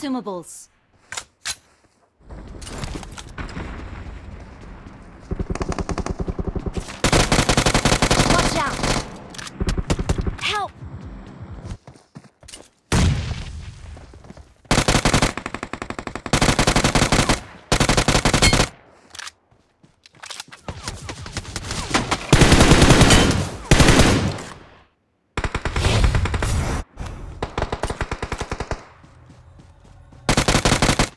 consumables.